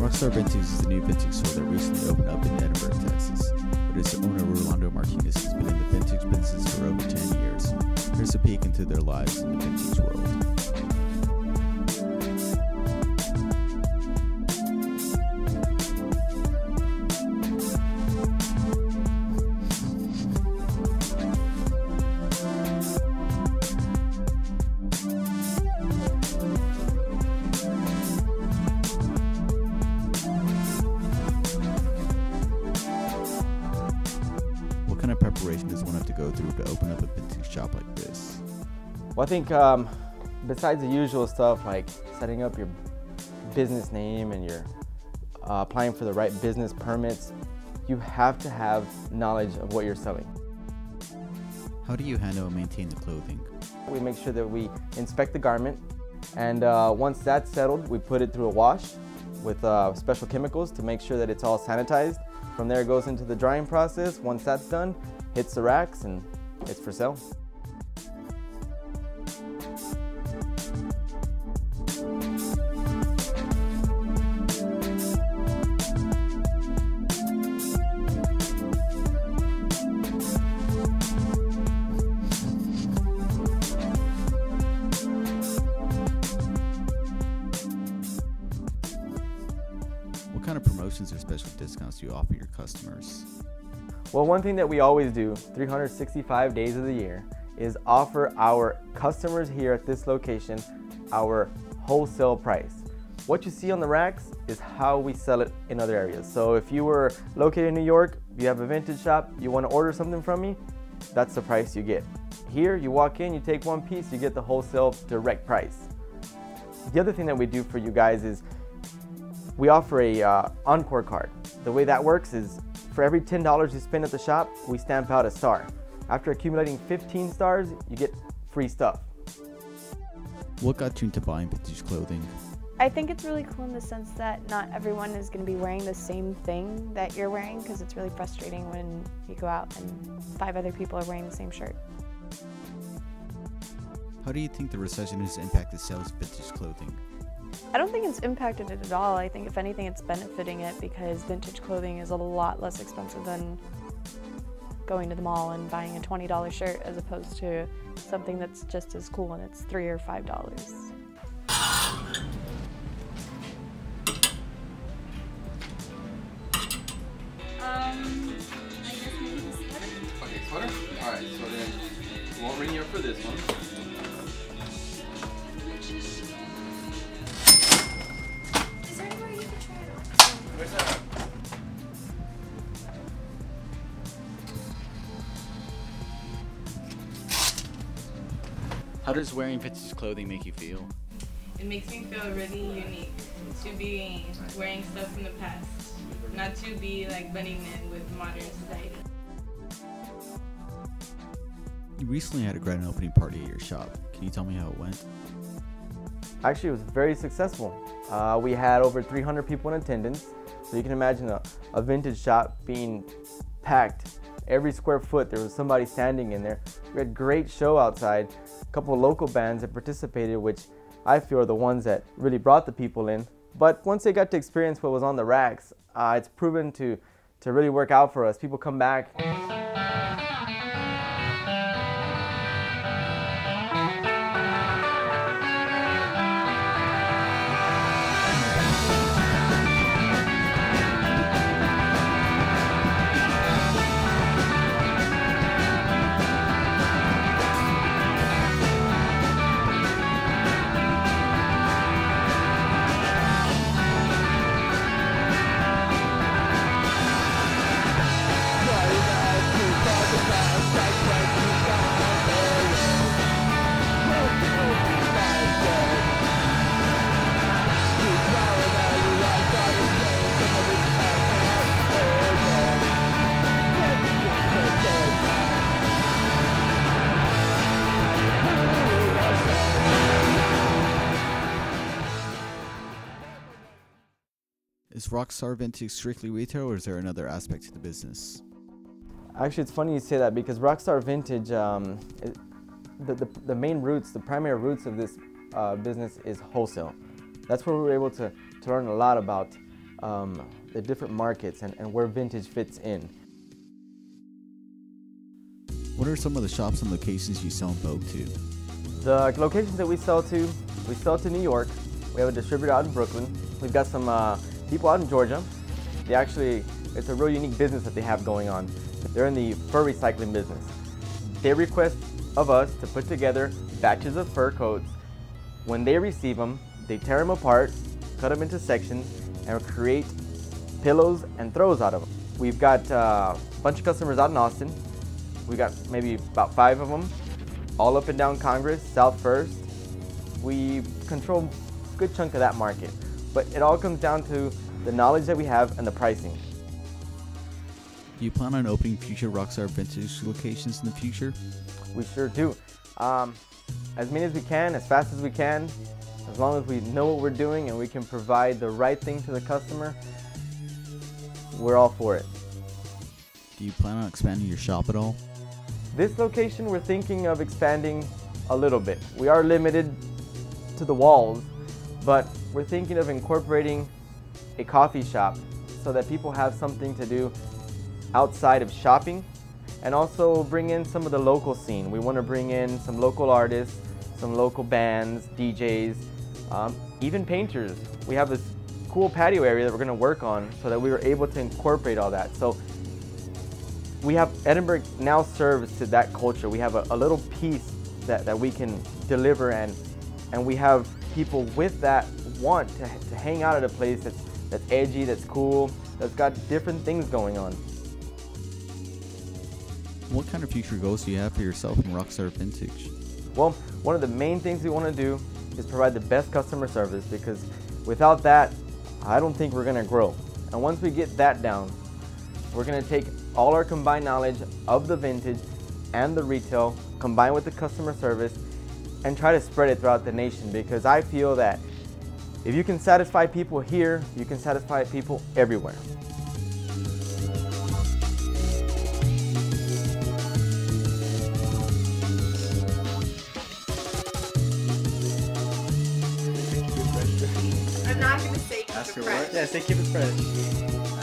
Rockstar Vintage is a new vintage store that recently opened up in Edinburg, Texas. But its owner, Rolando Martinez, has been in the vintage business for over 10 years. Here's a peek into their lives in the vintage world. Open up a vintage shop like this? Well, I think um, besides the usual stuff like setting up your business name and your uh, applying for the right business permits, you have to have knowledge of what you're selling. How do you handle and maintain the clothing? We make sure that we inspect the garment, and uh, once that's settled, we put it through a wash with uh, special chemicals to make sure that it's all sanitized. From there, it goes into the drying process. Once that's done, hits the racks, and it's for sale. Kind of promotions or special discounts do you offer your customers? Well, one thing that we always do 365 days of the year is offer our customers here at this location our wholesale price. What you see on the racks is how we sell it in other areas. So if you were located in New York, you have a vintage shop, you want to order something from me, that's the price you get. Here, you walk in, you take one piece, you get the wholesale direct price. The other thing that we do for you guys is we offer a uh, Encore card. The way that works is for every $10 you spend at the shop, we stamp out a star. After accumulating 15 stars, you get free stuff. What got you into buying vintage clothing? I think it's really cool in the sense that not everyone is going to be wearing the same thing that you're wearing because it's really frustrating when you go out and five other people are wearing the same shirt. How do you think the recession has impacted sales of vintage clothing? I don't think it's impacted it at all. I think if anything, it's benefiting it because vintage clothing is a lot less expensive than going to the mall and buying a $20 shirt as opposed to something that's just as cool and it's three or five dollars. How does wearing vintage clothing make you feel? It makes me feel really unique to be wearing stuff from the past, not to be like blending in with modern society. You recently had a grand opening party at your shop. Can you tell me how it went? Actually, it was very successful. Uh, we had over 300 people in attendance, so you can imagine a, a vintage shop being packed. Every square foot, there was somebody standing in there. We had great show outside. A couple local bands that participated, which I feel are the ones that really brought the people in. But once they got to experience what was on the racks, uh, it's proven to, to really work out for us. People come back. Is Rockstar Vintage strictly retail or is there another aspect to the business? Actually, it's funny you say that because Rockstar Vintage, um, it, the, the, the main roots, the primary roots of this uh, business is wholesale. That's where we were able to, to learn a lot about um, the different markets and, and where vintage fits in. What are some of the shops and locations you sell in Vogue to? The locations that we sell to, we sell to New York. We have a distributor out in Brooklyn. We've got some uh, people out in Georgia. They actually, it's a real unique business that they have going on. They're in the fur recycling business. They request of us to put together batches of fur coats. When they receive them, they tear them apart, cut them into sections, and create pillows and throws out of them. We've got uh, a bunch of customers out in Austin. We got maybe about five of them, all up and down Congress, South First. We control a good chunk of that market, but it all comes down to the knowledge that we have and the pricing. Do you plan on opening future Rockstar Vintage locations in the future? We sure do. Um, as many as we can, as fast as we can, as long as we know what we're doing and we can provide the right thing to the customer, we're all for it. Do you plan on expanding your shop at all? This location, we're thinking of expanding a little bit. We are limited to the walls, but we're thinking of incorporating a coffee shop so that people have something to do outside of shopping and also bring in some of the local scene. We want to bring in some local artists, some local bands, DJs, um, even painters. We have this cool patio area that we're going to work on so that we were able to incorporate all that. So we have Edinburg now serves to that culture. We have a, a little piece that, that we can deliver and and we have people with that want to, to hang out at a place that's that's edgy, that's cool, that's got different things going on. What kind of future goals do you have for yourself in Rockstar Vintage? Well, one of the main things we want to do is provide the best customer service because without that, I don't think we're going to grow. And once we get that down, we're going to take all our combined knowledge of the vintage and the retail, combined with the customer service, and try to spread it throughout the nation because I feel that if you can satisfy people here, you can satisfy people everywhere. I'm not gonna say keep it fresh. say keep it fresh.